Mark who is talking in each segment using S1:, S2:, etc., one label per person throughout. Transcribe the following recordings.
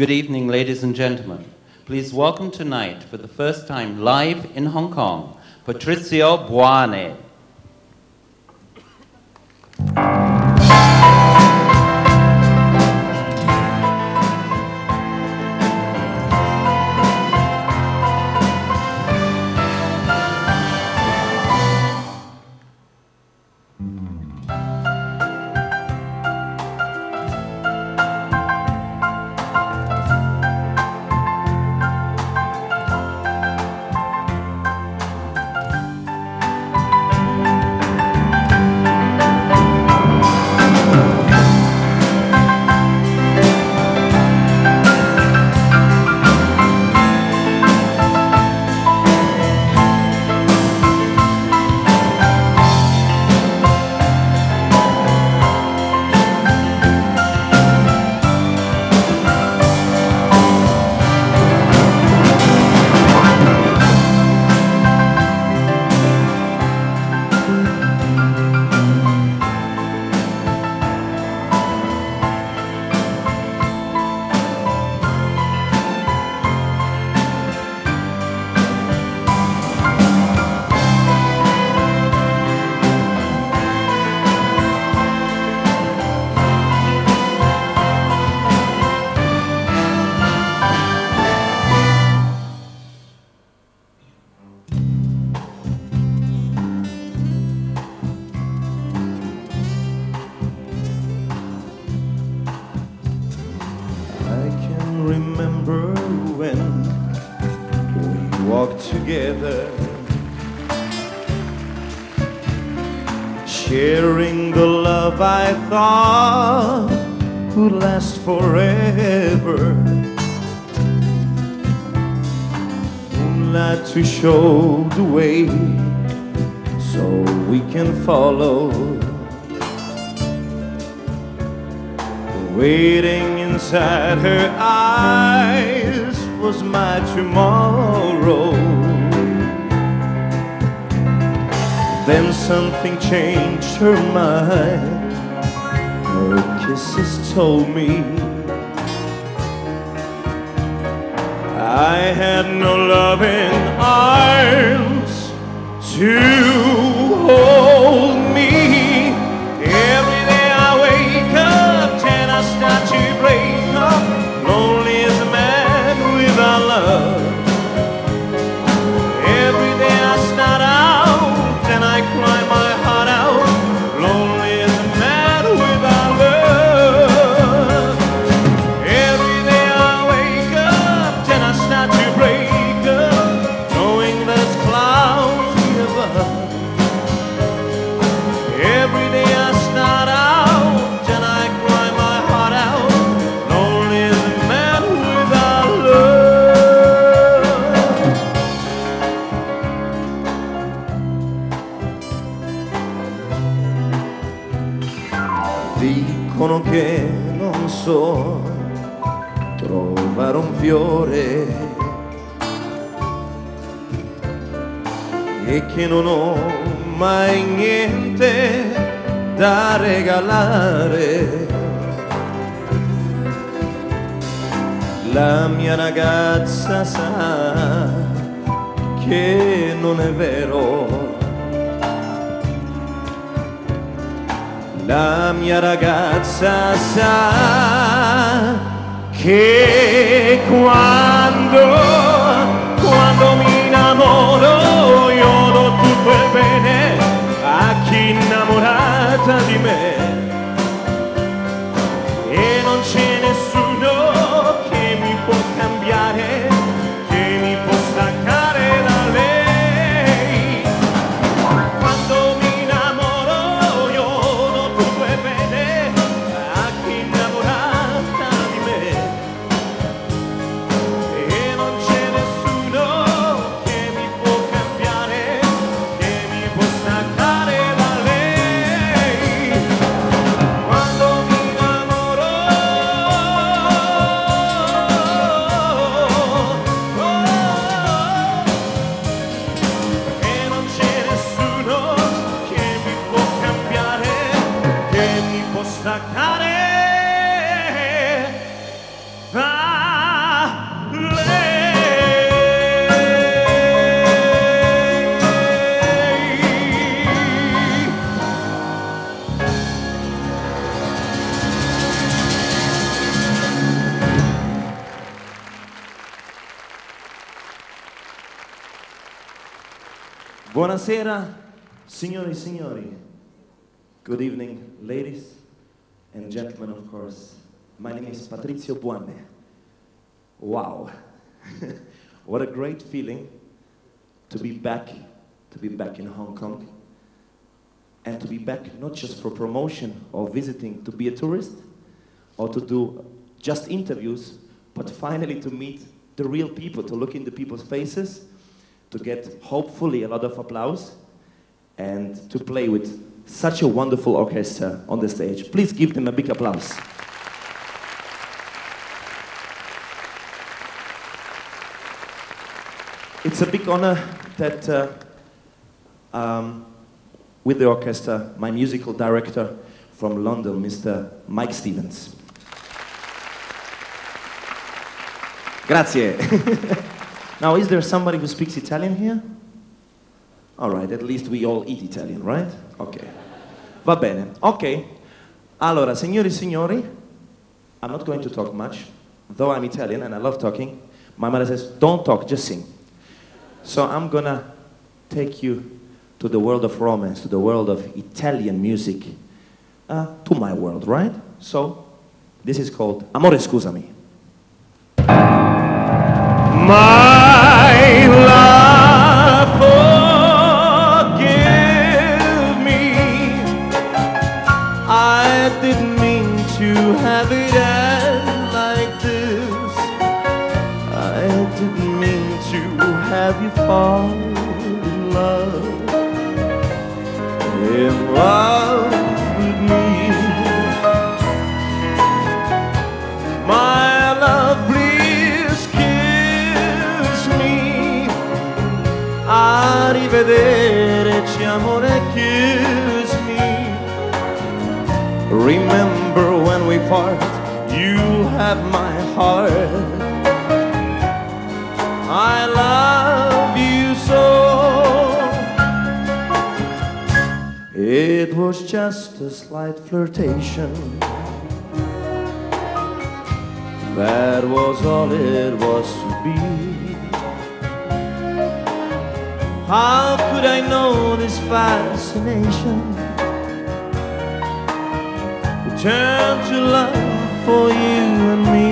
S1: Good evening, ladies and gentlemen. Please welcome tonight, for the first time live in Hong Kong, Patrizio
S2: Buanne. her mind. Her kisses told me I had no loving arms to staccare.
S3: Buonasera, signori, e signori. Good evening, ladies and gentlemen, of course. My name is Patrizio Buanne. Wow. what a great feeling to be back, to be back in Hong Kong. And to be back not just for promotion or visiting to be a tourist or to do just interviews, but finally to meet the real people, to look into people's faces, to get hopefully a lot of applause, and to play with such a wonderful orchestra on the stage. Please give them a big applause. It's a big honor that uh, um, with the orchestra, my musical director from London, Mr. Mike Stevens. Grazie. now, is there somebody who speaks Italian here? All right, at least we all eat Italian, right? Ok. Va bene. Ok. Allora, signori e signori, I'm not going to talk much, though I'm Italian and I love talking. My mother says, don't talk, just sing. So I'm gonna take you to the world of romance, to the world of Italian music, uh, to my world, right? So, this is called Amore Scusami.
S2: My have you fall in love. In love with me. My love, please kiss me. Arrivederci, amore, kiss me. Remember when we part, you have my heart. It was just a slight flirtation. That was all it was to be. How could I know this fascination would turn to love for you and me?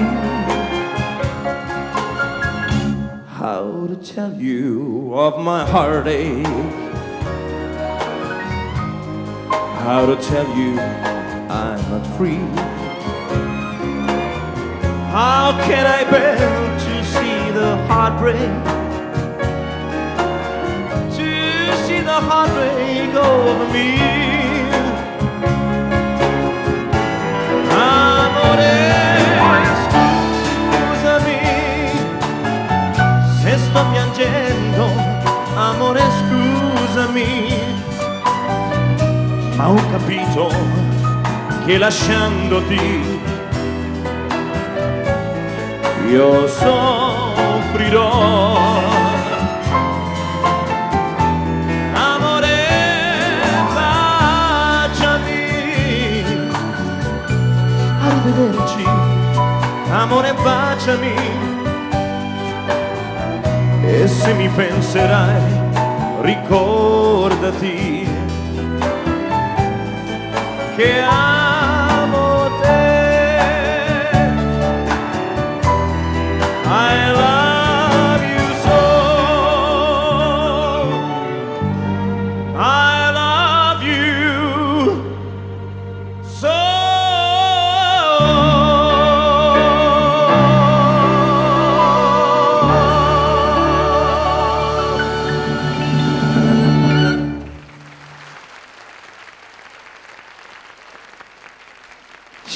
S2: How to tell you of my heartache? How to tell you I'm not free? How can I bear to see the heartbreak? To see the heartbreak over me. Amore, scusami se sto piangendo. Amore, scusami. Ma ho capito che lasciandoti io soffrirò. Amore, baciami. Arrivederci. Amore, baciami. E se mi penserai, ricordati che amo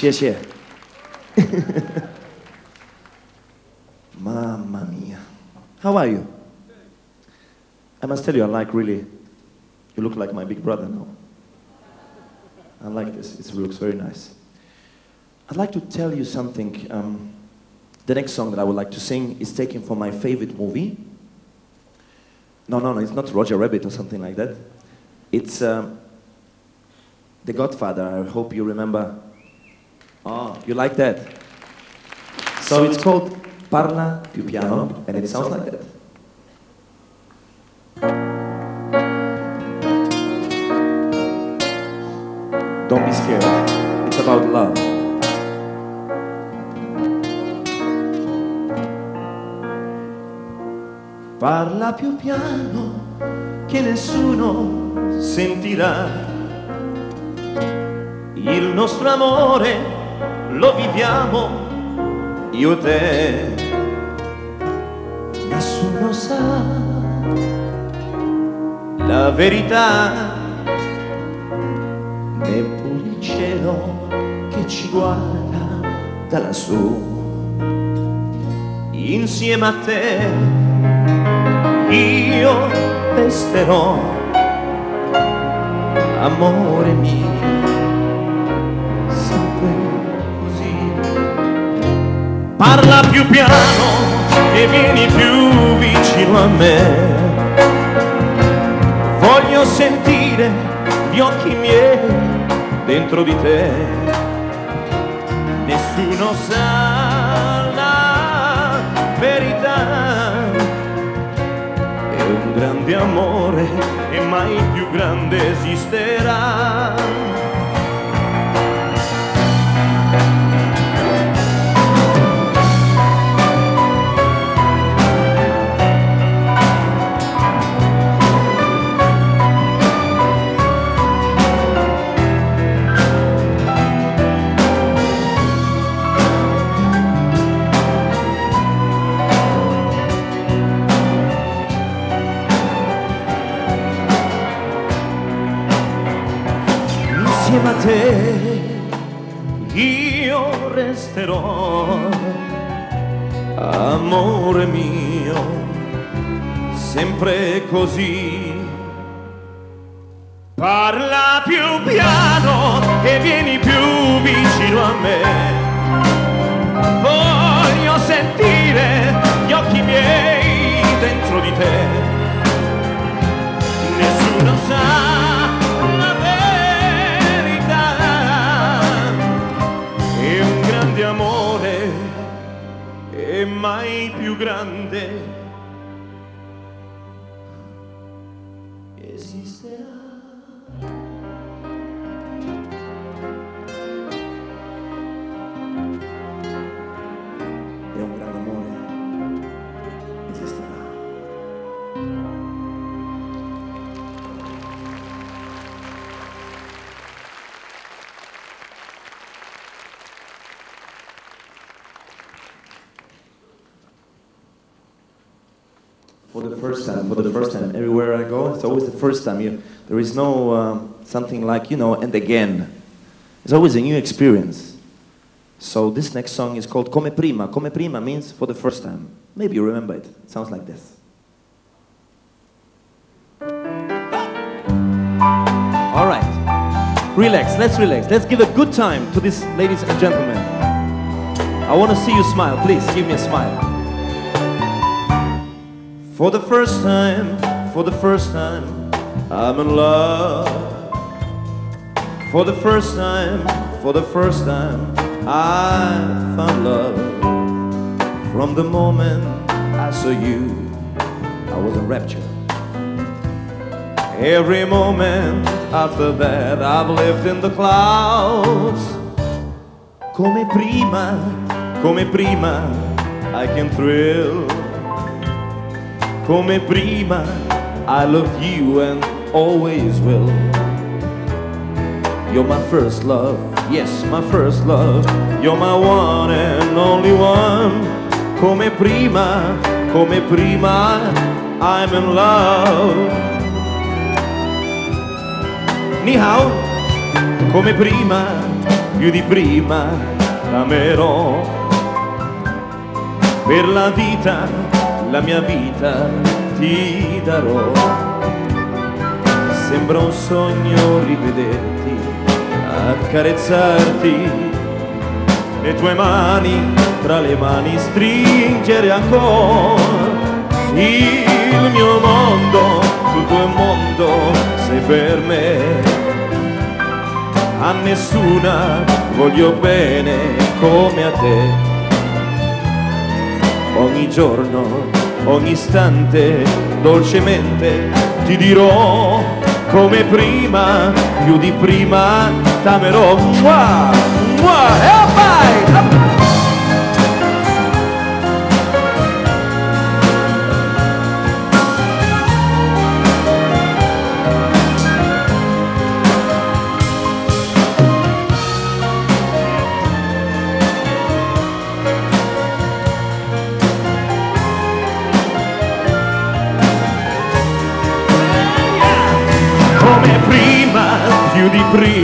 S3: Xie xie. Mamma mia. How are you? I must tell you, I like really, you look like my big brother now. I like this, it looks very nice. I'd like to tell you something. Um, the next song that I would like to sing is taken from my favorite movie. No, no, no, it's not Roger Rabbit or something like that. It's um, The Godfather. I hope you remember. Oh, you like that? So it's called Parla più piano, and it sounds like that.
S2: Don't be scared. It's about love. Parla più piano che nessuno sentirà il nostro amore lo viviamo io te. Nessuno sa la verità, neppure il cielo che ci guarda da lassù. Insieme a te io resterò, amore mio, Parla più piano e vieni più vicino a me. Voglio sentire gli occhi miei dentro di te. Nessuno sa la verità. È un grande amore e mai più grande esisterà. Te io resterò, amore mio, sempre così. Parla più piano e vieni più vicino a me. Voglio sentire gli occhi miei dentro di te. Nessuno sa mai più grande first time. You, there is no um, something like, you know, and again. It's always a new experience. So this next song is called Come Prima. Come Prima means for the first time. Maybe you remember it. It sounds like this. All right. Relax. Let's relax. Let's give a good time to these ladies and gentlemen. I want to see you smile. Please give me a smile. For the first time, for the first time, I'm in love. For the first time, for the first time, I found love. From the moment I saw you, I was in rapture. Every moment after that, I've lived in the clouds. Come prima, come prima, I can thrill. Come prima, I love you and always will. You're my first love, yes, my first love. You're my one and only one. Come prima, come prima, I'm in love. Ni hao, come prima, più di prima, t'amerò. Per la vita, la mia vita ti darò. Sembra un sogno rivederti, accarezzarti, le tue mani tra le mani stringere ancora. Il mio mondo, il tuo mondo, sei per me. A nessuna voglio bene come a te ogni giorno, ogni istante, dolcemente ti dirò
S4: come prima, più di prima, t'amerò. Mua, mua, e vai!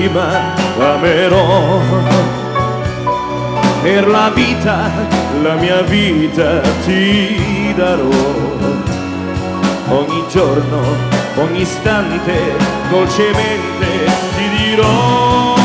S4: Prima, amerò. Per la vita, la mia vita ti darò. Ogni giorno, ogni istante, dolcemente ti dirò.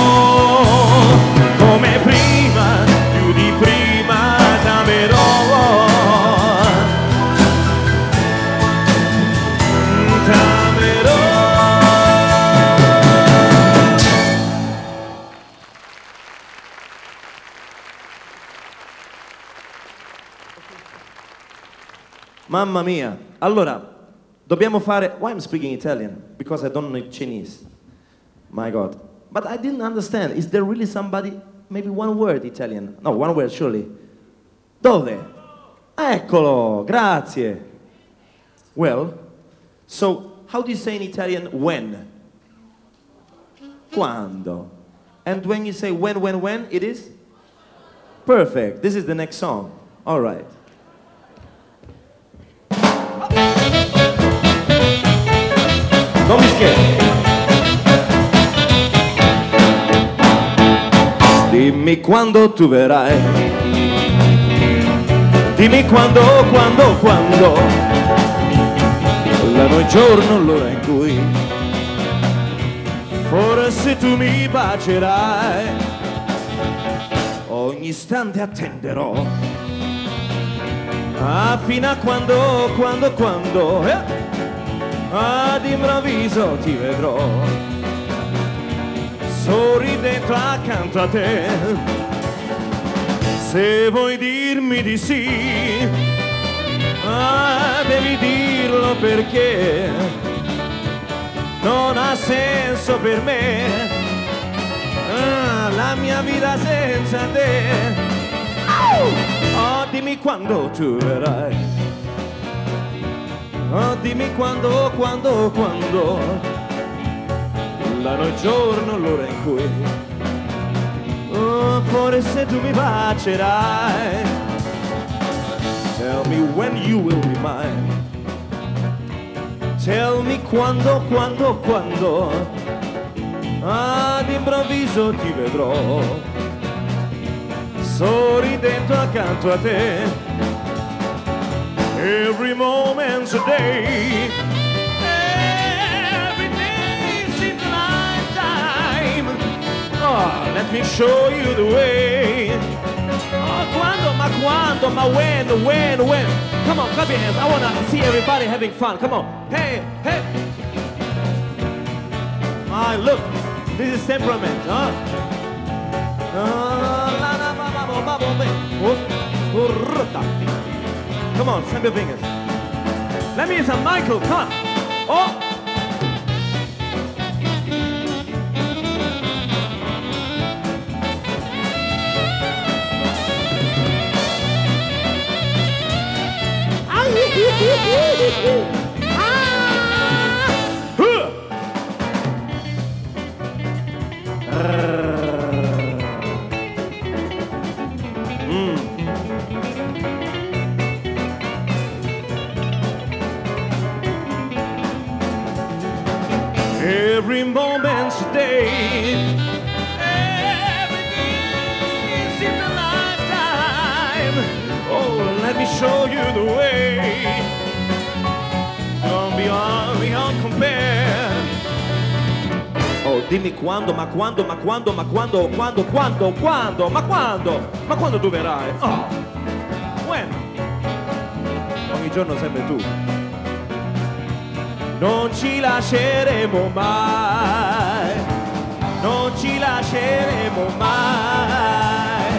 S2: Mamma mia. Allora, dobbiamo fare... Why I'm speaking Italian? Because I don't know Chinese. My God. But I didn't understand. Is there really somebody... Maybe one word Italian? No, one word surely. Dove? Eccolo, grazie. Well, so how do you say in Italian when? Quando. And when you say when, when, when, it is? Perfect. This is the next song. All right. Non mi scherzi. Dimmi quando tu verrai. Dimmi quando, quando, quando. L'anno e giorno, l'ora in cui. Forse tu mi bacerai. Ogni istante attenderò. Ah, fino a quando, quando, quando. eh? Ad improvviso ti vedrò. Sorridendo accanto a te. Se vuoi dirmi di sì ah, devi dirlo perché non ha senso per me. Ah, la mia vita senza te. Oh, dimmi quando tu verrai Oh, dimmi quando, quando, quando. L'anno e giorno, l'ora in cui. Oh, forse tu mi bacerai. Tell me when you will be mine. Tell me quando, quando, quando. Ad improvviso ti vedrò. Sorridendo accanto a te Every moment's a day. Every day seems a lifetime. Oh, let me show you the way. Oh, quando, ma quando, ma when, when, when. Come on, clap your hands. I wanna see everybody having fun. Come on. Hey, hey. Ah, look. This is temperament, huh? Ah, la, la, ba, ba, ba, ba, ba, ba. Oh, oh, ruta. Come on, snap your fingers. Let me hear some Michael. Come on. Oh. Huh. quando, ma quando, ma quando, ma quando, quando, quando, quando, ma quando, ma quando tu verrai? Oh, when? Ogni giorno sempre tu. Non ci lasceremo mai, non ci lasceremo mai,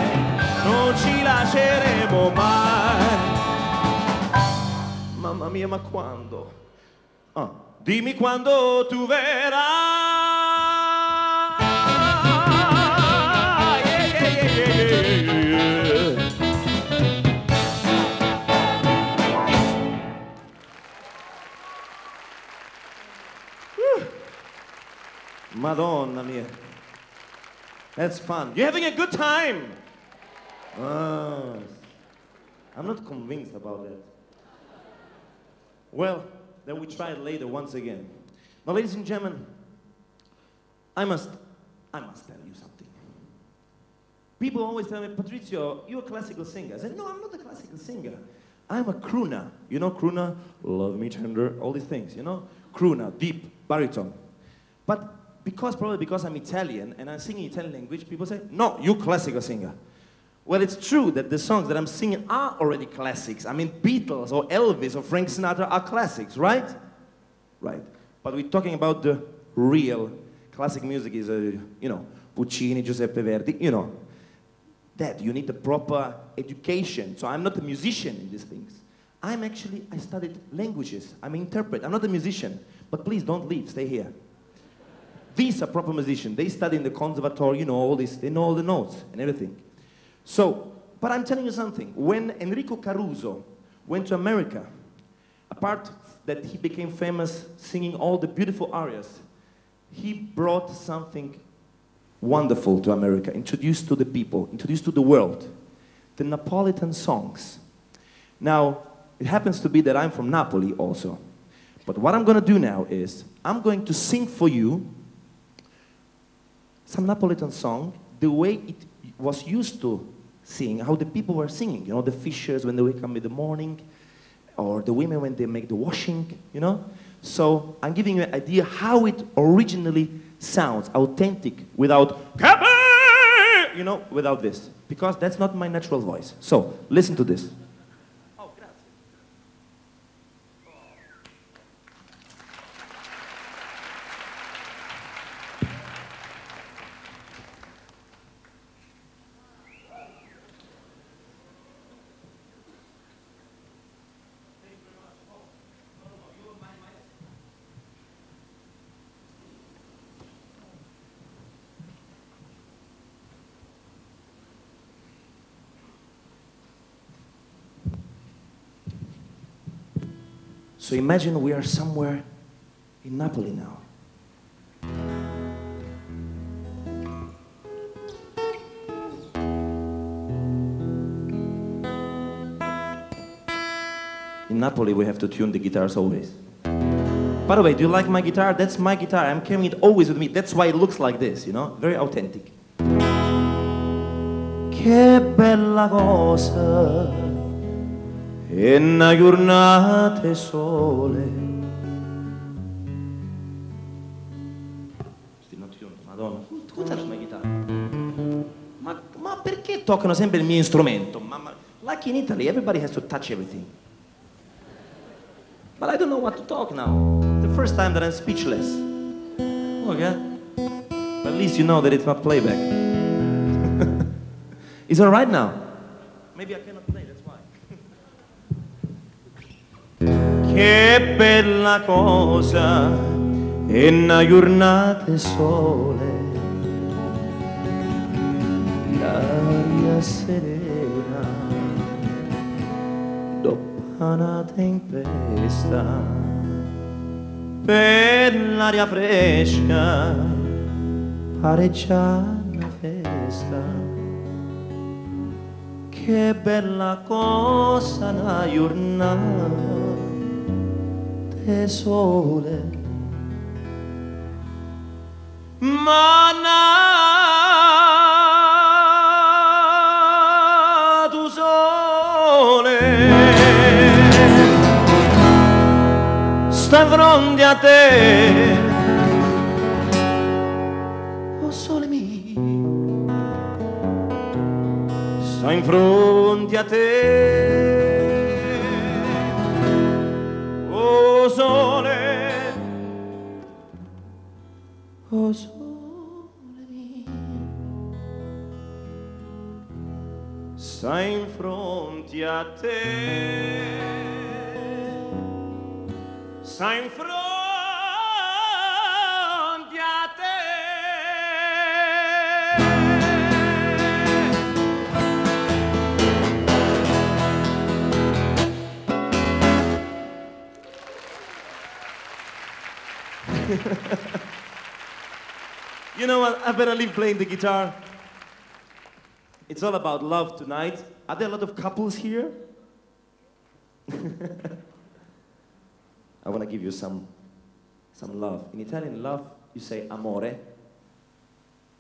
S2: non ci lasceremo mai. Mamma mia, ma quando? Ah,
S4: Dimmi quando tu verrai.
S2: Madonna mia. That's fun.
S4: You're having a good time.
S2: Ah, I'm not convinced about that. Well, then we try it later once again. Now, ladies and gentlemen, I must, I must tell you something. People always tell me, Patrizio, you're a classical singer. I said, no, I'm not a classical singer. I'm a crooner. You know, crooner, love me tender, all these things, you know? Crooner, deep, baritone. But because, probably because I'm Italian and I'm singing Italian language, people say, no, you classical singer. Well, it's true that the songs that I'm singing are already classics. I mean, Beatles or Elvis or Frank Sinatra are classics, right? Right. But we're talking about the real classic music is, uh, you know, Puccini, Giuseppe Verdi, you know. That you need the proper education. So I'm not a musician in these things. I'm actually, I studied languages. I'm an interpret. I'm not a musician. But please don't leave, stay here. These are proper musicians. They study in the conservatory, you know, all this, they know all the notes and everything. So, but I'm telling you something. When Enrico Caruso went to America, apart that he became famous singing all the beautiful arias, he brought something wonderful to America, introduced to the people, introduced to the world, the Napolitan songs. Now, it happens to be that I'm from Napoli also. But what I'm going to do now is I'm going to sing for you some Napolitan song the way it was used to sing, how the people were singing. You know, the fishers when they wake up in the morning, or the women when they make the washing, you know? So I'm giving you an idea how it originally sounds, authentic, without, you know, without this. Because that's not my natural voice. So listen to this. So imagine we are somewhere in Napoli now. In Napoli, we have to tune the guitars always. By the way, do you like my guitar? That's my guitar. I'm carrying it always with me. That's why it looks like this, you know? Very authentic. Che bella cosa e una giornata sole. Madonna. Who touched my guitar? Ma, ma perché toccano sempre il mio strumento? Ma, ma, like in Italy, everybody has to touch everything. But I don't know what to talk now. The first time that I'm speechless. Okay. But at least you know that it's not playback. it's alright now. Maybe I cannot play, Che bella cosa è una giornata sole, l'aria serena, dopo una tempesta, per l'aria fresca, pare già una festa. Che bella cosa una giornata e sole. Ma nato sole sta fronte a te. Oh sole mio, sta in fronte a te. a te. In fronte a te. You know what? I better leave playing the guitar. It's all about love tonight. Are there a lot of couples here? I want to give you some, some love. In Italian, love, you say amore,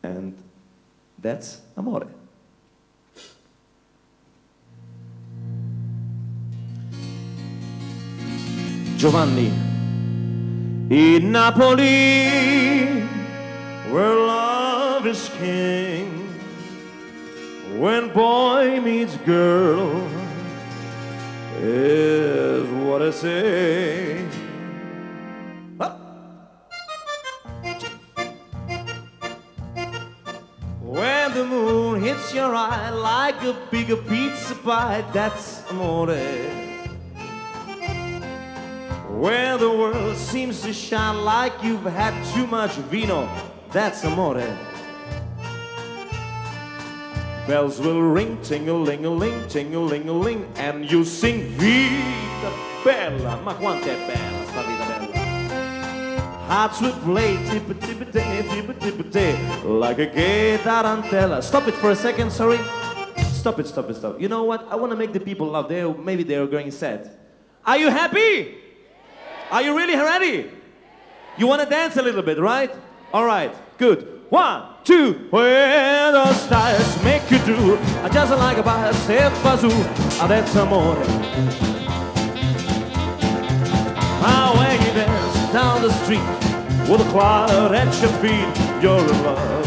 S2: and that's amore. Giovanni. In Napoli, where love is king, when boy meets girl, is what I say. When the moon hits your eye like a big pizza pie, that's amore. Where the world seems to shine like you've had too much vino, that's amore. Bells will ring, ting-a-ling-a-ling, ting-a-ling-a-ling, and you sing Vita Bella. Ma quanto è bella sta vita bella. Hearts will play, tippa-tippa-tay, tippa-tippa-tay, like a gay tarantella. Stop it for a second, sorry. Stop it, stop it, stop. You know what? I want to make the people laugh. They maybe they're going sad. Are you happy? Are you really ready? You want to dance a little bit, right? All right, good. One, two, where the stars make you do I just like a bazoo, ah, that's amore. How ah, when you dance down the street with a cloud at your feet, you're in love.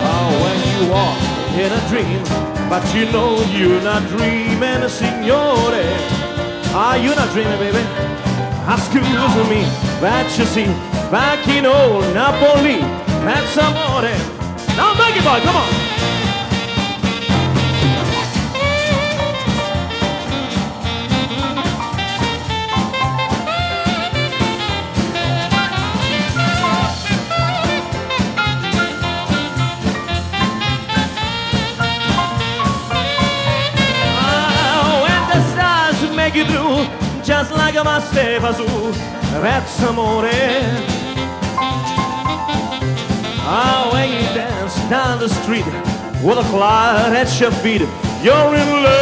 S2: How when you walk in a dream, but you know you're not dreaming, signore. Are you not dreaming, baby? Excuse me, see, back in old Napoli, that's amore. Now make it, boy, come on. Ah, just like a Mastevazoo, that's amore. Ah, when you dance down the street with a cloud at your feet, you're in love.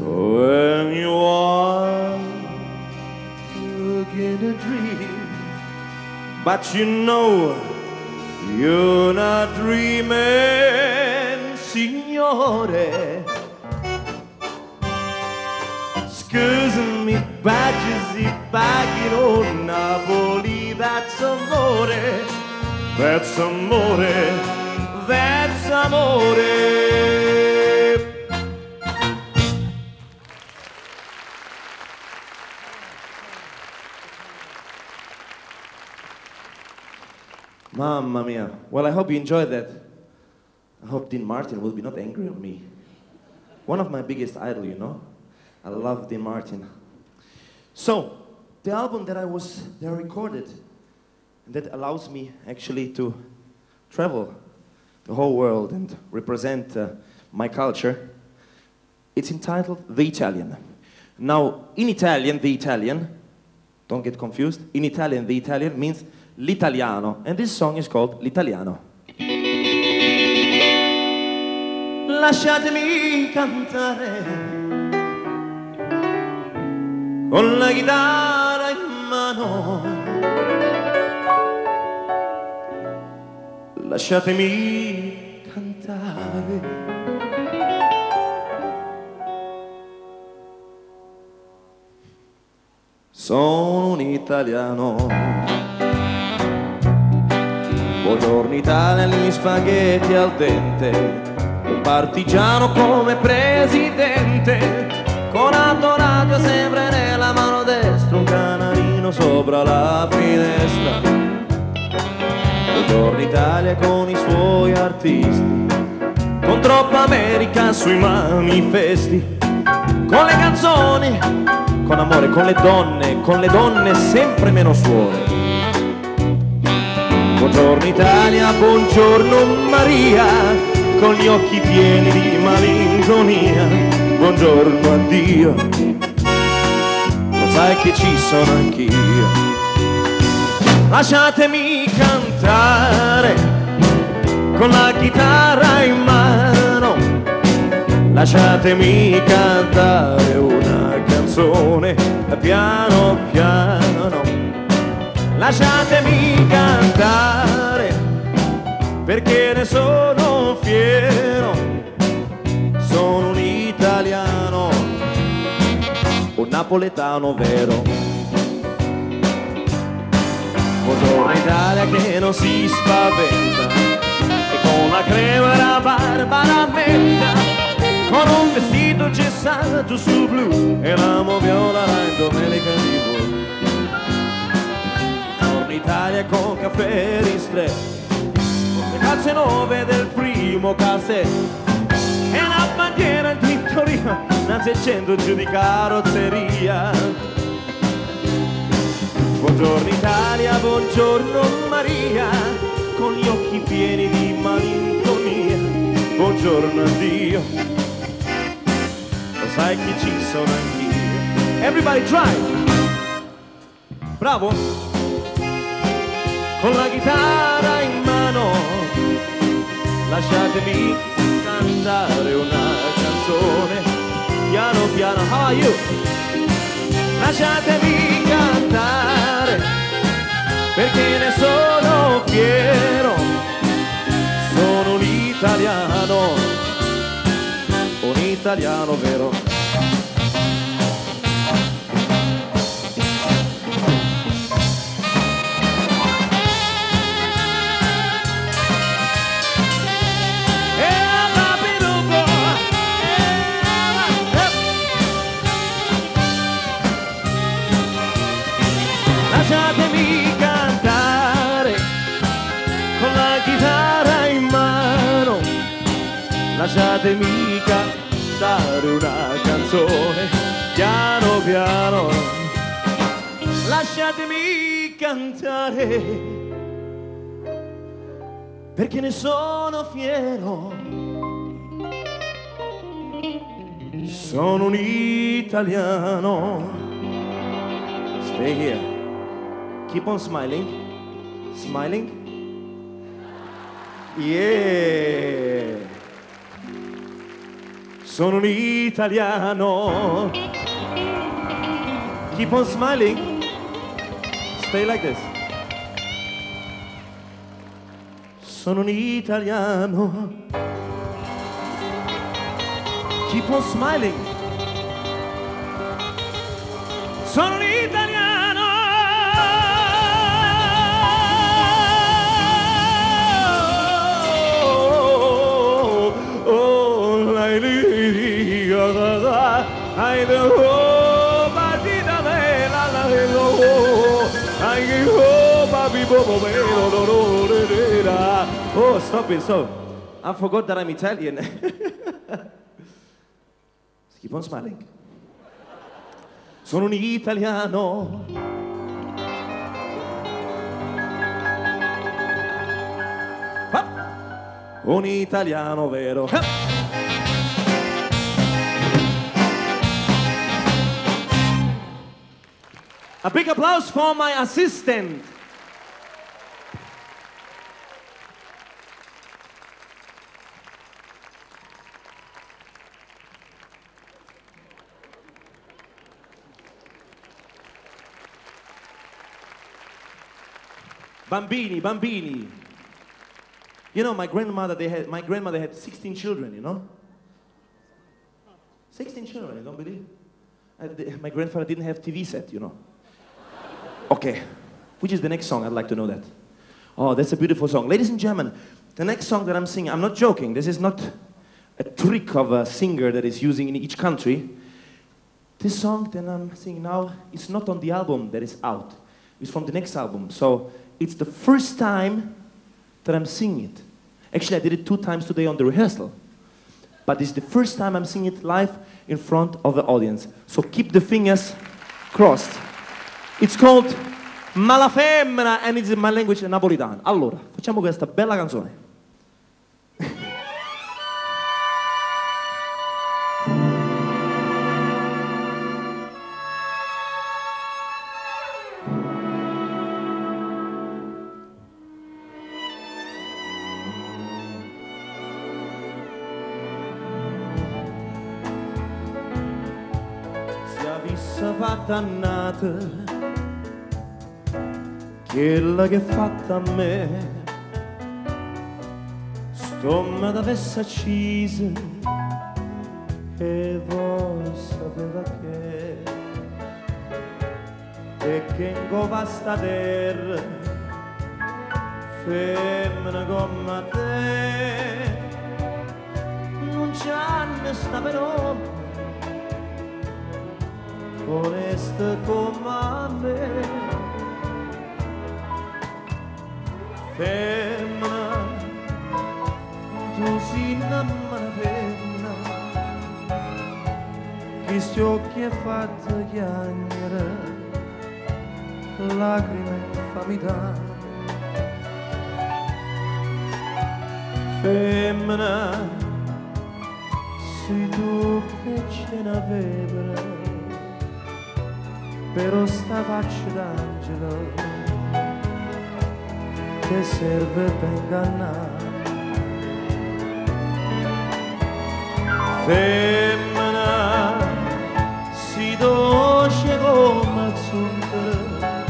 S2: When you are in a dream, but you know you're not dreaming, signore. Scusami, baggiesi, back in old Napoli, that's amore, that's amore, that's amore. Mamma mia. Well, I hope you enjoyed that. I hope Dean Martin will be not angry on me. One of my biggest idols, you know. I love Dean Martin. So, the album that I was there recorded, that allows me actually to travel the whole world and represent uh, my culture, it's entitled The Italian. Now, in Italian, the Italian, don't get confused, in Italian, the Italian means l'italiano, and this song is called L'Italiano. Lasciatemi cantare con la chitarra in mano. Lasciatemi cantare. Sono un italiano. Buongiorno Italia, gli spaghetti al dente. Un partigiano come presidente. Con Antonio sempre canarino sopra la finestra. Buongiorno Italia con i suoi artisti. Con troppa America sui manifesti. Con le canzoni, con amore, con le donne, con le donne sempre meno suore. Buongiorno Italia, buongiorno Maria, con gli occhi pieni di malinconia. buongiorno, addio. Sai che ci sono anch'io. Lasciatemi cantare con la chitarra in mano. Lasciatemi cantare una canzone piano piano. Lasciatemi cantare perché ne sono fiero. Sono napoletano vero. Buongiorno Italia che non si spaventa e con la crema e la barba la metta con un vestito gessato su blu e l'amo viola in domenica di blu. Buongiorno Italia con caffè ristretto con le calze nuove del primo cassetto e una bandiera in tintoria innanzi al centro giù di carrozzeria. Buongiorno Italia, buongiorno Maria, con gli occhi pieni di malinconia. Buongiorno Dio, lo sai che ci sono anch'io. Everybody drive! Bravo! Con la chitarra in mano, lasciatemi cantare una canzone. Piano piano, how are you? Lasciatemi cantare perché ne sono fiero. Sono un italiano, un italiano vero. Lasciatemi cantare una canzone piano piano. Lasciatemi cantare perché ne sono fiero. Sono un italiano. Stay here. Keep on smiling. Smiling. Yeah. Sono un italiano. Keep on smiling. Stay like this. Sono un italiano. Keep on smiling. Sono un italiano. I know, ba- di- da- le- la-. I give- oh, Oh, stop it, stop. I forgot that I'm Italian. Keep on smiling. Sono un italiano. Un italiano vero. A big applause for my assistant. Bambini, bambini. You know, my grandmother, they had, my grandmother had 16 children, you know? 16 children, you don't believe? Uh, my grandfather didn't have TV set, you know? Okay, which is the next song? I'd like to know that. Oh, that's a beautiful song. Ladies and gentlemen, the next song that I'm singing, I'm not joking. This is not a trick of a singer that is using in each country. This song that I'm singing now is not on the album that is out. It's from the next album. So it's the first time that I'm singing it. Actually, I did it two times today on the rehearsal. But it's the first time I'm singing it live in front of the audience. So keep the fingers crossed. It's called Malafemmina and it's in my language napolitana. Allora, facciamo questa bella canzone. fatta quella che è fatta a me. Stomma d'avesse accise e voi sapeva che. E che in cova sta terra femmina come te. Non c'hanno sta però. Onesta come me femmina tu si innamora femmina che sti occhi è fatta chiagnere lacrime fammi dare femmina sei tu che ce n'aveva però sta faccia d'angelo che serve per ingannare. Femmina si dolce come zucchero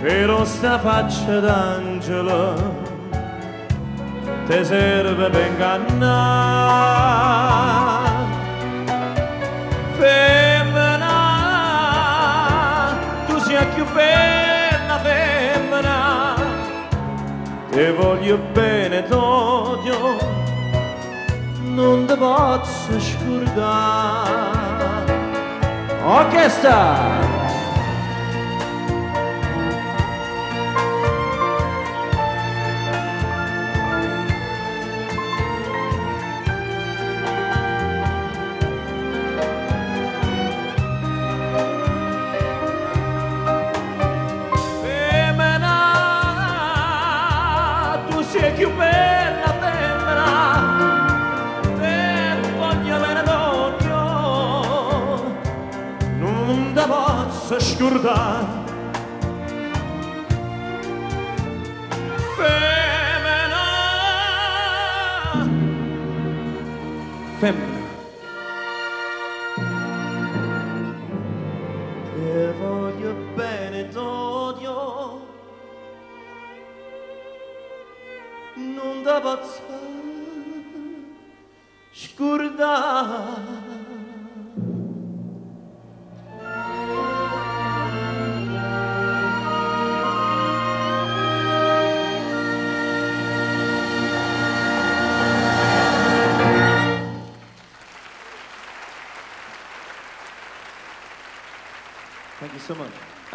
S2: però sta faccia d'angelo te serve per ingannare. Femmina tu sei più bella te voglio bene t'odio non te posso scordare. Orchestra oscurtà. Femina. Femina.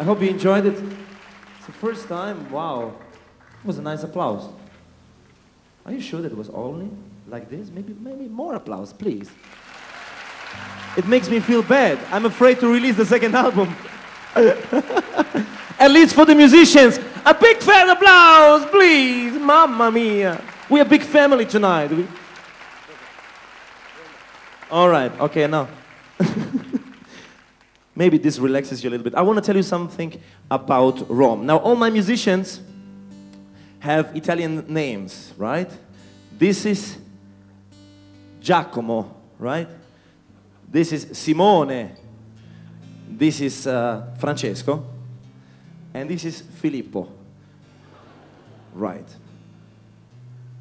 S2: I hope you enjoyed it. It's the first time. Wow. It was a nice applause. Are you sure that it was only like this? Maybe, maybe more applause, please. It makes me feel bad. I'm afraid to release the second album. At least for the musicians, a big fan applause, please. Mamma mia. We're a big family tonight. We- All right, okay, now. Maybe this relaxes you a little bit. I want to tell you something about Rome. Now, all my musicians have Italian names, right? This is Giacomo, right? This is Simone. This is uh, Francesco. And this is Filippo. Right.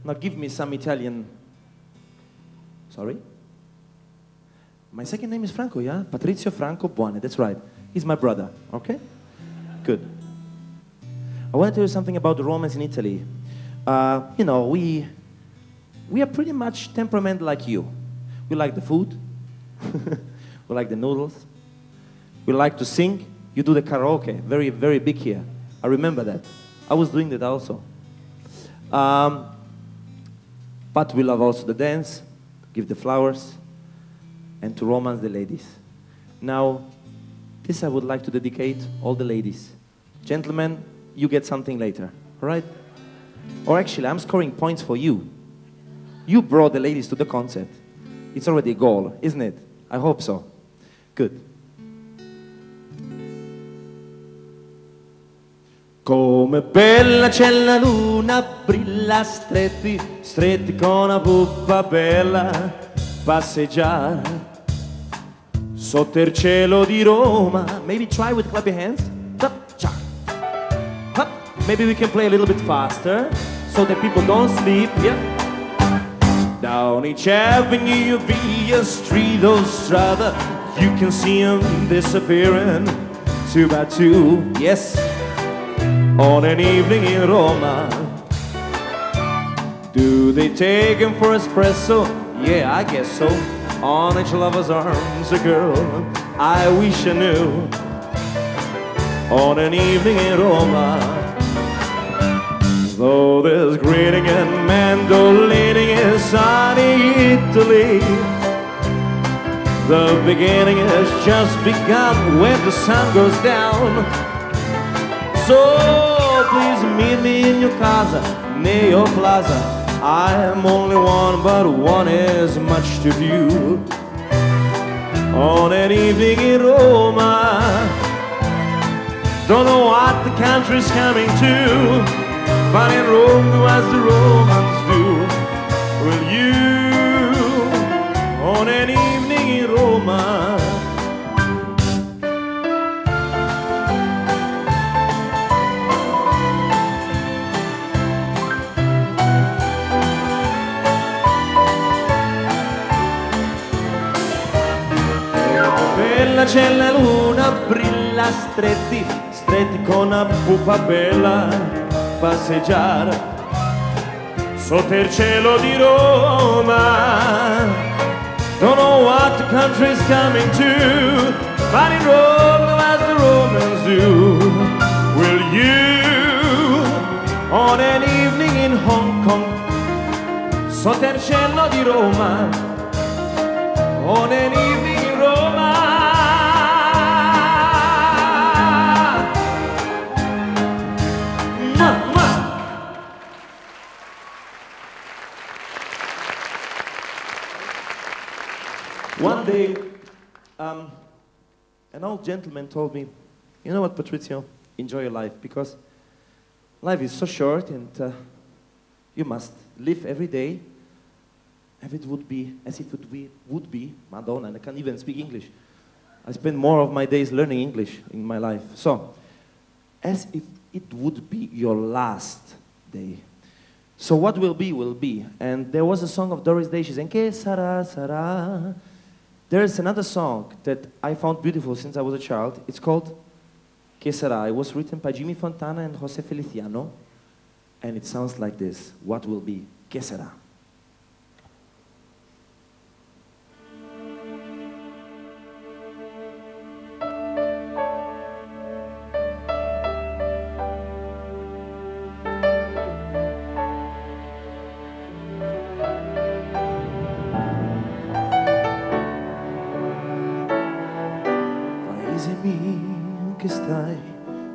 S2: Now, give me some Italian. Sorry? My second name is Franco, yeah? Patrizio Franco Buanne, that's right. He's my brother, okay? Good. I want to tell you something about the Romans in Italy. Uh, you know, we, we are pretty much temperament like you. We like the food, we like the noodles, we like to sing. You do the karaoke, very, very big here. I remember that. I was doing that also. Um, but we love also the dance, give the flowers, and to romance the ladies. Now, this I would like to dedicate all the ladies. Gentlemen, you get something later, all right? Or actually, I'm scoring points for you. You brought the ladies to the concert. It's already a goal, isn't it? I hope so. Good. Come bella c'è la luna, brilla stretti, stretti con una puppa bella, passeggiare sotto il cielo di Roma. Maybe try with clap your hands. Hup, cha. Hup. Maybe we can play a little bit faster so that people don't sleep. Yeah. Down each avenue via street or strada, you can see them disappearing two by two. Yes, on an evening in Roma. Do they take him for espresso? Yeah, I guess so. On each lover's arms, a girl I wish I knew. On an evening in Roma. Though there's greeting and mandolining in sunny Italy, the beginning has just begun when the sun goes down. So please meet me in your casa, near your plaza. I am only one, but one is much to view. On an evening in Roma, don't know what the country's coming to. But in Rome do as the Romans do. Will you, on an evening in Roma, la luna, brilla stretti, stretti con una pupa bella passeggiare sotto il cielo di Roma. Don't know what the country's coming to, but in Rome as the Romans do. Will you, on an evening in Hong Kong, sotto il cielo di Roma, on an evening gentleman told me, You know what, Patrizio? Enjoy your life because life is so short and uh, you must live every day as it would be, as if it would be, Madonna, and I can't even speak English. I spend more of my days learning English in my life. So, as if it would be your last day. So what will be, will be. And there was a song of Doris Day, she sang, Que sarà, sarà. There is another song that I found beautiful since I was a child. It's called Que Será. It was written by Jimmy Fontana and Jose Feliciano. And it sounds like this. What will be? Que sarà.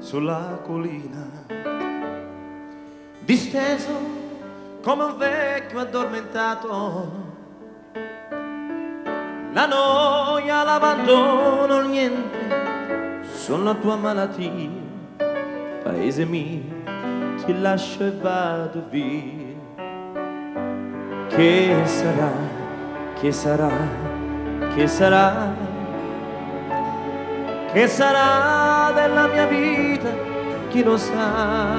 S2: Sulla collina, disteso come un vecchio addormentato. La noia, l'abbandono, niente sono la tua malattia. Paese mio, ti lascio e vado via. Che sarà, che sarà, che sarà? Che sarà della mia vita, chi lo sa?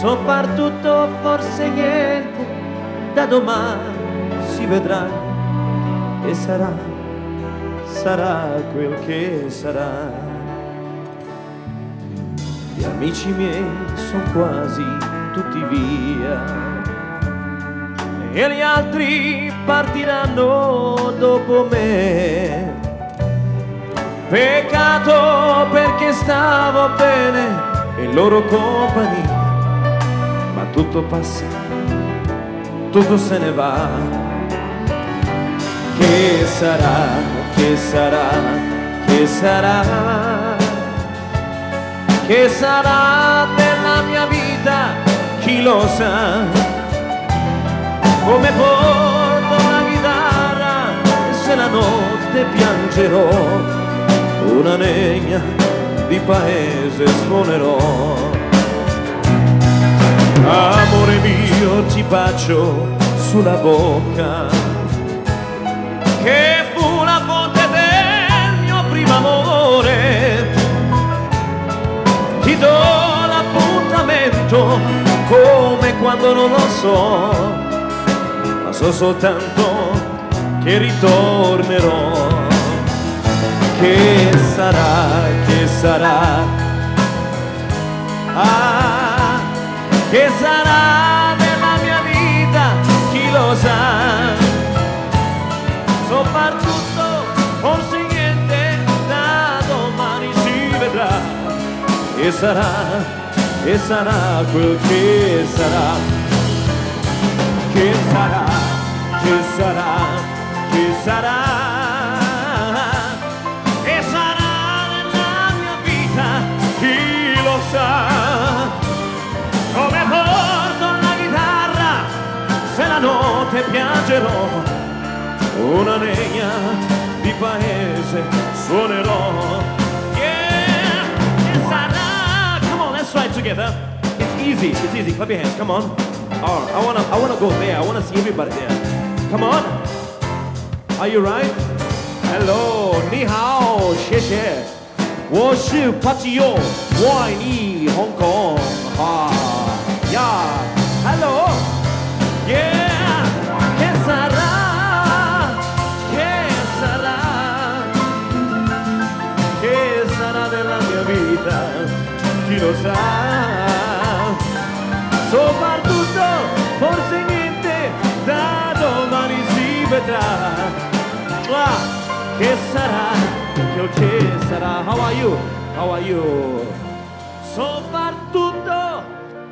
S2: So far tutto, forse niente, da domani si vedrà. E sarà, sarà quel che sarà. Gli amici miei sono quasi tutti via. E gli altri partiranno dopo me. Peccato perché stavo bene in loro compagnia, ma tutto passa, tutto se ne va. Che sarà, che sarà, che sarà, che sarà della mia vita, chi lo sa, come porto la chitarra se la notte piangerò una legna di paese suonerò. Amore mio ti bacio sulla bocca, che fu la fonte del mio primo amore. Ti do l'appuntamento come quando non lo so, ma so soltanto che ritornerò. Che sarà, che sarà, ah, che sarà nella mia vita, chi lo sa. Soprattutto forse niente da domani si vedrà. E sarà e sarà quel che sarà. Che sarà che sarà che sarà piangerò una legna di paese suonerò. Yeah, che sarà. Come on, let's try it together. It's easy, it's easy. Clap your hands, come on. Oh, I wanna, I wanna go there. I wanna see everybody there. Come on. Are you right? Hello, 你好，谢谢。我是帕基友，我爱你，香港。啊 Ah, che sarà? Che, che sarà? How are you? How are you? Soprattutto,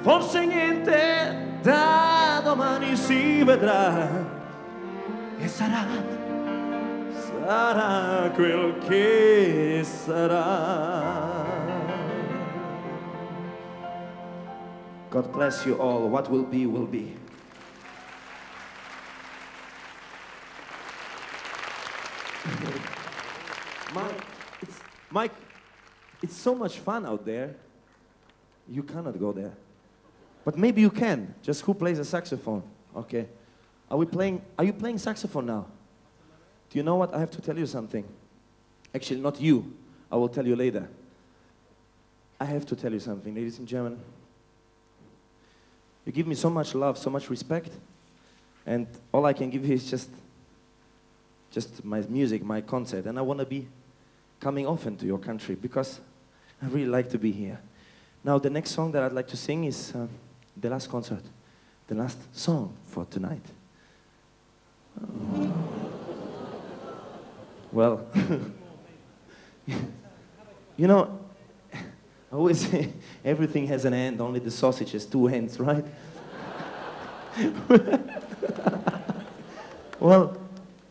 S2: forse niente da domani si vedrà. E sarà, sarà quel che sarà.
S5: God bless you all. What will be, will be.
S2: Mike, it's, Mike, it's so much fun out there.
S5: You cannot go there. But maybe you can. Just who plays a saxophone? Okay. Are we playing are you playing saxophone now? Do you know what? I have to tell you something. Actually not you. I will tell you later. I have to tell you something, ladies and gentlemen. You give me so much love, so much respect, and all I can give you is just just my music, my concert, and I want to be coming often to your country because I really like to be here. Now, the next song that I'd like to sing is uh, the last concert, the last song for tonight. Well, you know, I always say everything has an end, only the sausage has two ends, right? well,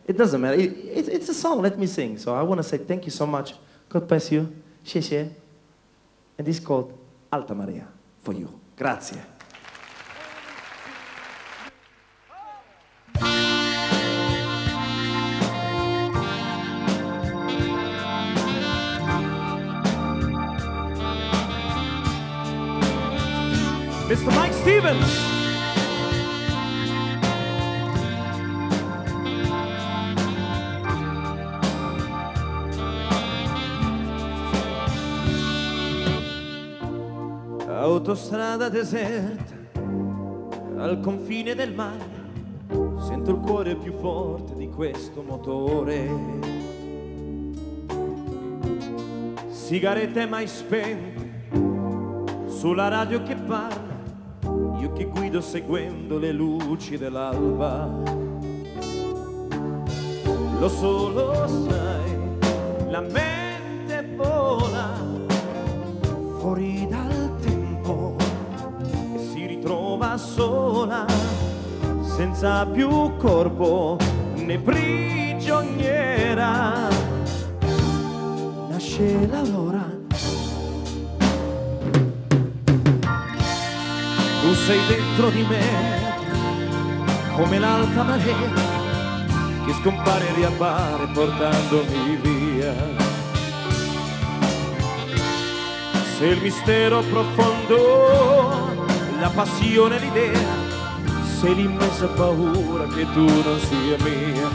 S5: it doesn't matter. It, it, it's a song, let me sing. So I want to say thank you so much. God bless you. Xie xie. And it's called Alta Marea for you. Grazie.
S2: Mr. Mike Stevens. Autostrada deserta, al confine del mare, sento il cuore più forte di questo motore. Sigarette mai spente, sulla radio che parla, io che guido seguendo le luci dell'alba. Lo solo sai, la mente vola fuori dal ritrova sola, senza più corpo né prigioniera. Nasce l'aurora. Tu sei dentro di me come l'alta marea che scompare e riappare portandomi via. Se il mistero profondo, la passione, l'idea, se l'immensa paura che tu non sia mia.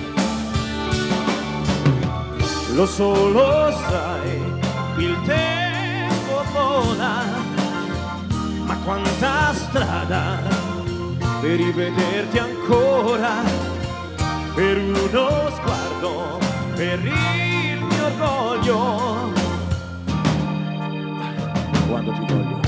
S2: Lo solo sai, il tempo vola quanta strada per rivederti ancora, per uno sguardo, per il mio orgoglio. Quando ti voglio.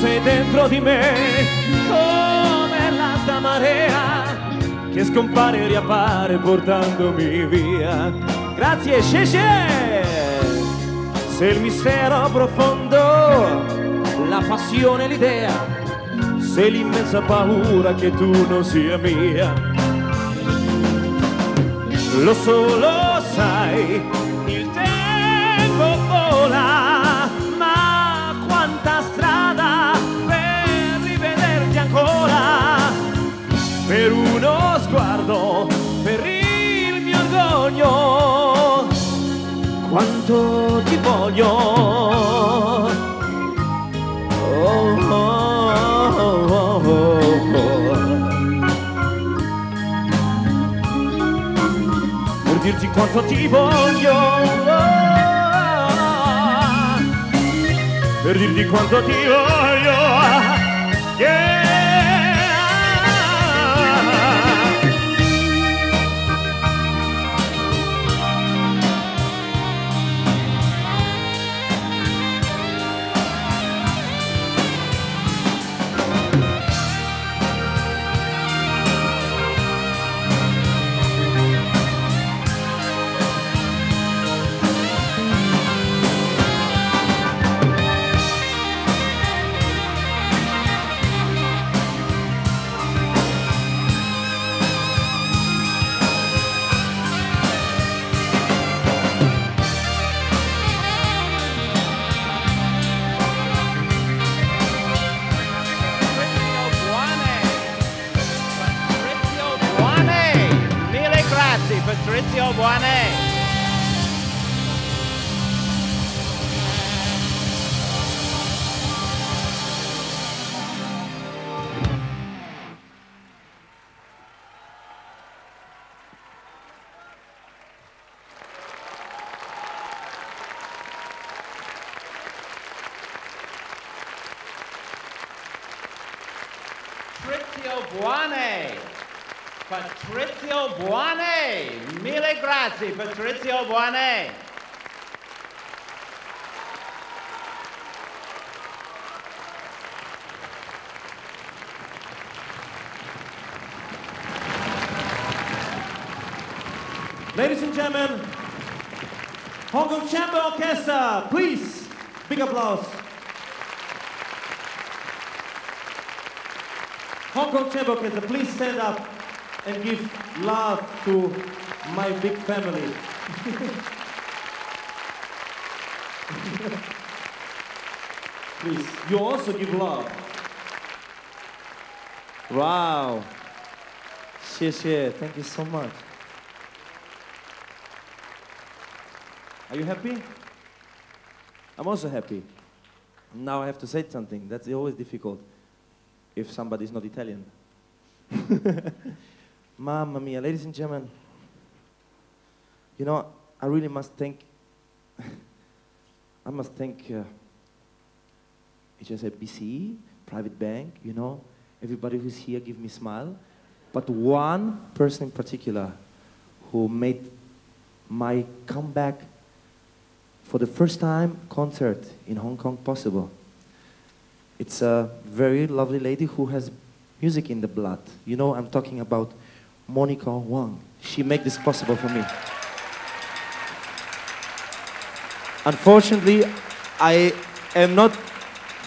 S2: Sei dentro di me come l'alta marea che scompare e riappare portandomi via. Grazie, Sheshe! Se il mistero profondo, la passione l'idea, se l'immensa paura che tu non sia mia. Lo solo sai, per uno sguardo, per il mio orgoglio, quanto ti voglio. Per dirti quanto ti voglio per dirti quanto ti voglio yeah.
S4: Buanne. Patrizio Buanne. Mille grazie, Patrizio Buanne.
S2: Ladies and gentlemen, Hong Kong Chamber Orchestra, please, big applause. Hong Kong Chamber please stand up and give love to my big family. please, you also give love. Wow. 谢谢, thank you so much. Are you happy? I'm also happy. Now I have to say something. That's always difficult if somebody's not Italian. Mamma mia, ladies and gentlemen. You know, I really must thank. I must thank uh, HSBC, private bank. You know, everybody who's here give me smile, but one person in particular who made my comeback for the first time concert in Hong Kong possible. It's a very lovely lady who has music in the blood. You know, I'm talking about Monica Wang. She made this possible for me. Unfortunately, I am not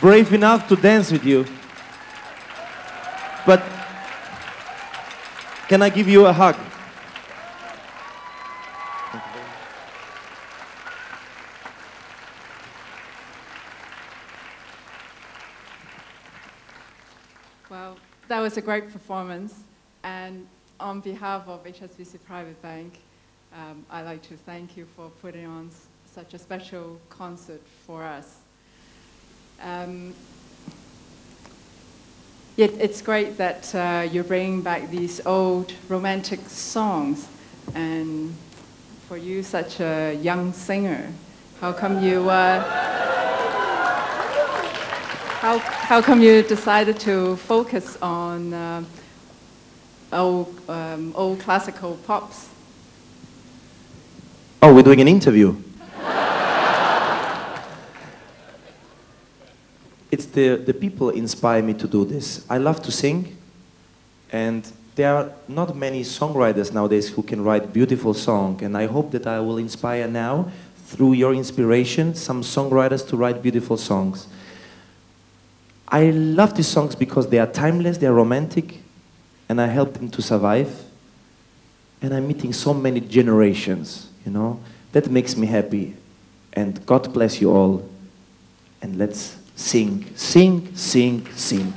S2: brave enough to dance with you. But can I give you a hug?
S6: Well, that was a great performance. And on behalf of HSBC Private Bank, um, I'd like to thank you for putting on such a special concert for us. Um, Yet it's great that uh, you're bringing back these old romantic songs. And for you, such a young singer, how come you, uh, how, how come you decided to focus on uh, old, um, old classical pops?
S2: Oh, we're doing an interview. it's the, the people inspire me to do this. I love to sing, and there are not many songwriters nowadays who can write beautiful song. And I hope that I will inspire now, through your inspiration, some songwriters to write beautiful songs. I love these songs because they are timeless, they are romantic, and I help them to survive. And I'm meeting so many generations, you know. That makes me happy. And God bless you all. And let's sing, sing, sing, sing.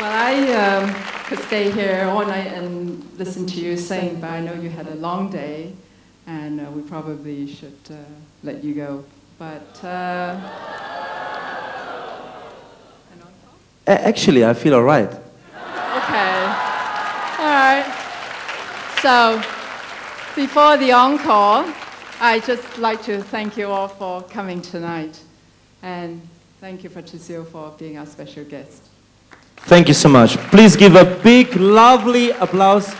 S6: Well, I um, could stay here all night and listen to you sing, but I know you had a long day, and uh, we probably should uh, let you go. But uh, an encore?
S2: A- Actually, I feel all right.
S6: okay, all right. So before the encore, I just like to thank you all for coming tonight, and thank you, Patrizio, for being our special guest.
S2: Thank you so much. Please give a big, lovely applause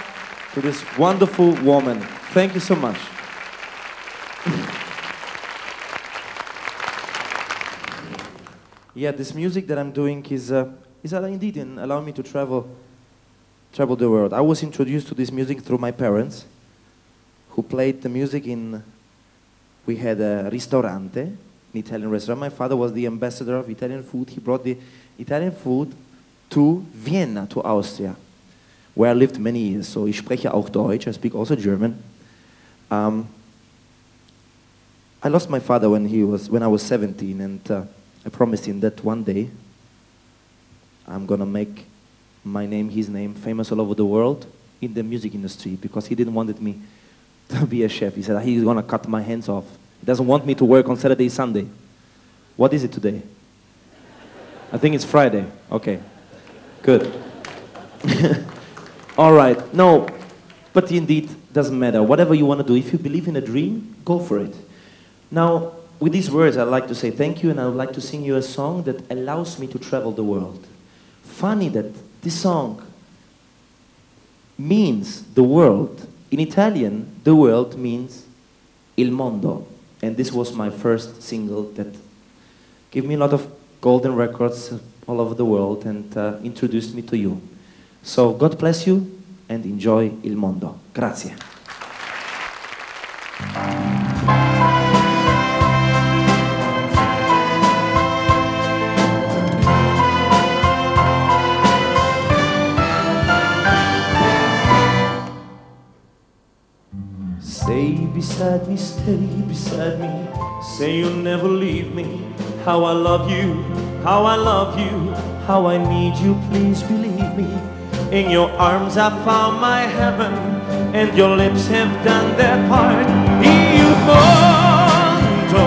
S2: to this wonderful woman. Thank you so much. yeah, this music that I'm doing is, uh, is indeed in allowing me to travel, travel the world. I was introduced to this music through my parents, who played the music in. We had a ristorante, an Italian restaurant. My father was the ambassador of Italian food. He brought the Italian food to Vienna, to Austria, where I lived many years. So ich spreche auch Deutsch, I speak also German. Um, I lost my father when, he was, when I was 17, and uh, I promised him that one day I'm gonna make my name, his name, famous all over the world in the music industry because he didn't want me to be a chef. He said he's gonna cut my hands off. He doesn't want me to work on Saturday, Sunday. What is it today? I think it's Friday. Okay. Good. All right. No, but indeed, doesn't matter. Whatever you want to do, if you believe in a dream, go for it. Now, with these words, I'd like to say thank you, and I would like to sing you a song that allows me to travel the world. Funny that this song means the world. In Italian, the world means il mondo. And this was my first single that gave me a lot of golden records all over the world and uh, introduced me to you. So God bless you and enjoy il mondo. Grazie. Beside me, stay beside me. Say you'll never leave me. How I love you, how I love you, how I need you, please believe me. In your arms I found my heaven, and your lips have done their part. Il mondo,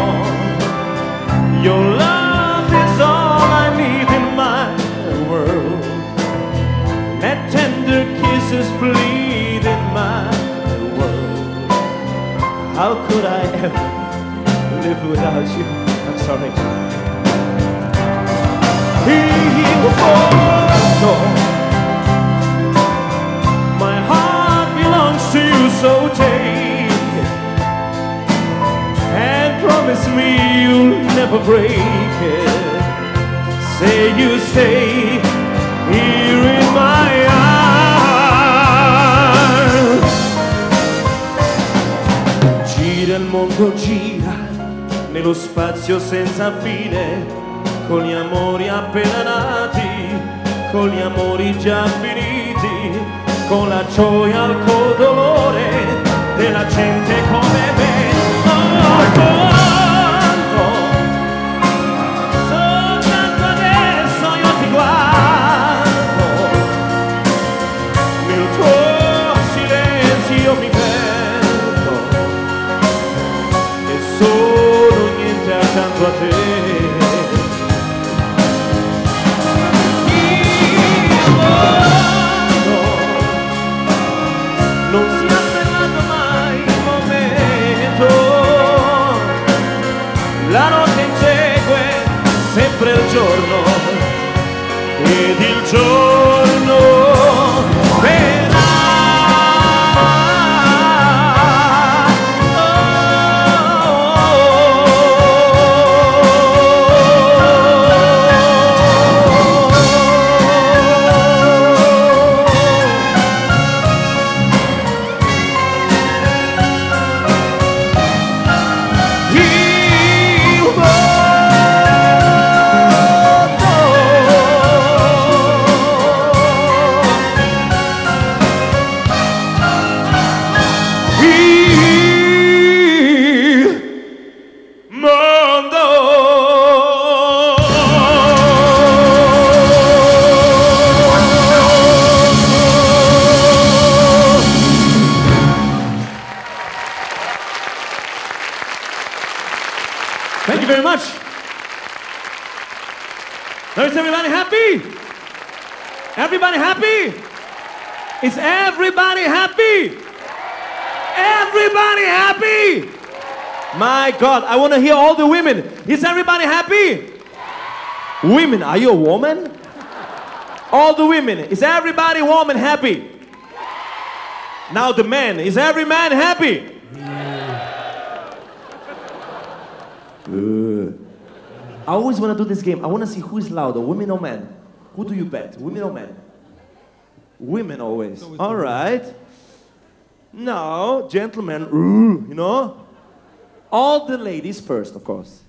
S2: your love is all I need in my world. Let tender kisses bleed How could I ever live without you? I'm sorry. Oh, My heart belongs to you, so take it and promise me you'll never break it. Say you stay here Gira il mondo, gira nello spazio senza fine, con gli amori appena nati, con gli amori già finiti, con la gioia al col dolore della gente come me. Oh, quanto, God, I want to hear all the women. Is everybody happy? Women, are you a woman? All the women, is everybody woman happy? Now the men, is every man happy? I always want to do this game. I want to see who is louder, women or men. Who do you bet, women or men? Women always. All right. Now, gentlemen, you know, all the ladies first, of course.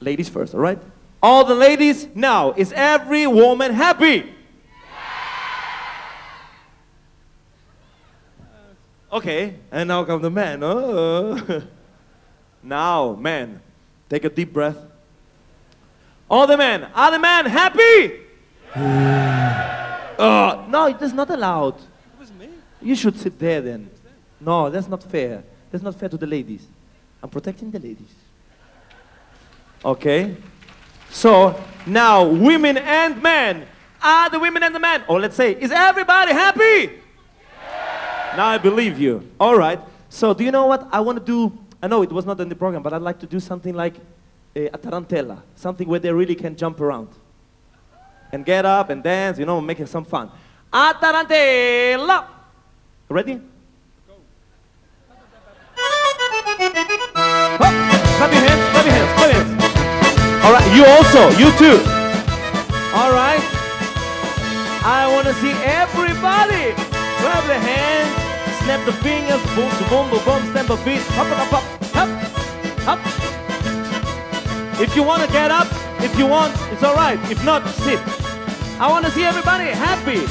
S2: Ladies first, all right? All the ladies now. Is every woman happy? Okay, and now come the men. Oh. Now, men, take a deep breath. All the men, are the men happy? Uh, no, that's not allowed. You should sit there then. No, that's not fair. That's not fair to the ladies. I'm protecting the ladies. Okay? So, now, women and men. Are the women and the men? Or let's say, is everybody happy? Now I believe you. All right. So, do you know what I want to do? I know it was not in the program, but I'd like to do something like uh, a tarantella, something where they really can jump around and get up and dance, you know, making some fun. A tarantella. Ready? All right, you also, you too. All right. I want to see everybody clap their hands, snap the fingers, boom, boom, boom, boom, stamp the feet, hop, hop, hop, hop, hop. If you want to get up, if you want, it's all right. If not, sit. I want to see everybody happy.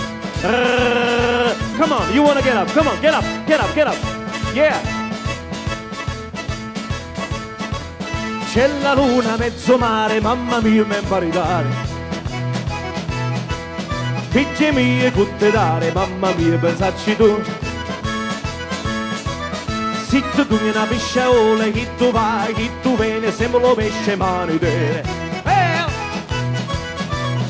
S2: Come on, you want to get up? Come on, get up, get up, get up. Yeah. C'è la luna mezzo mare, mamma mia, mi maritare. Figlie mie, tutte dare, mamma mia, pensarci tu. Zitto tu una pisciaola, chi tu vai, chi tu vieni, sembra lo pesce mani te. Eh!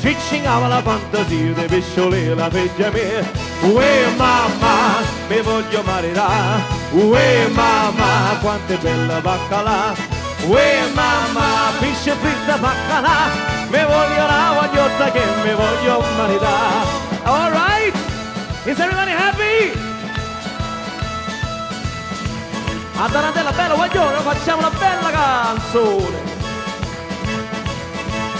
S2: Ci cingava la fantasia dei pescioli la figlia mia. Uè mamma, mi voglio maritare. Uè mamma, quanto è bella baccalà. Uè mamma, pesce fritta baccalà. Mi voglio la vogliotta che mi voglio maritare. All right? Is everybody happy? A Tarantella bella guaglione facciamo una bella canzone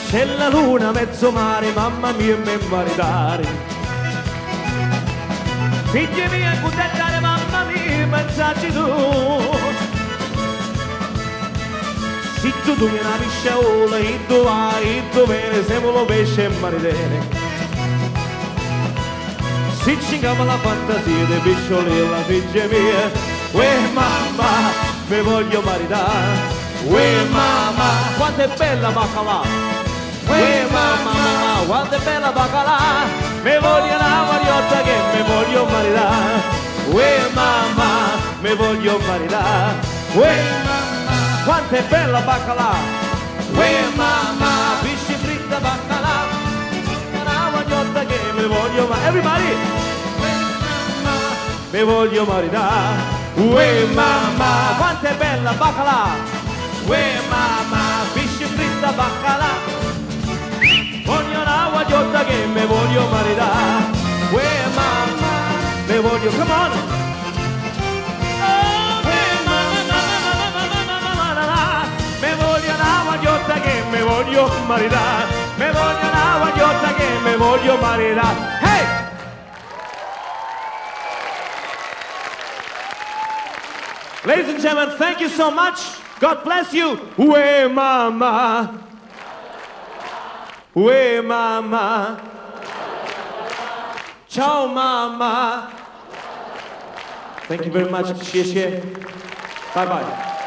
S2: C'è la luna mezzo mare, mamma mia mi maritare Figli miei accontentare, mamma mia, pensarci tu Se tu tu una pisciaola, e tu vai, e tu vieni, siamo lo pesce e maritare si cingava la fantasia dei piscioli la figlia mia. Uè mamma, mi voglio maritare. Uè mamma, quanto è bella baccalà Uè mamma, mamma, quanto è bella baccalà Mi voglio una mariotta che mi voglio maritare. Uè mamma, mi voglio maritare. Uè mamma quanto è bella baccalà. Uè mamma, pesce fritta baccalà. Una guagnotta che mi voglio ma Everybody! Uè mamma, mi voglio maritare. Uè mamma, quanto è bella baccalà. Uè mamma, pesce fritta baccalà. Voglio una guagnotta che mi voglio maritare. Uè mamma, mi voglio, come on! Voglio Me voglio che me voglio Hey! Ladies and gentlemen, thank you so much. God bless you. Uè mama. Uè mama. Ciao mama. Thank you very much. 谢谢. Bye bye.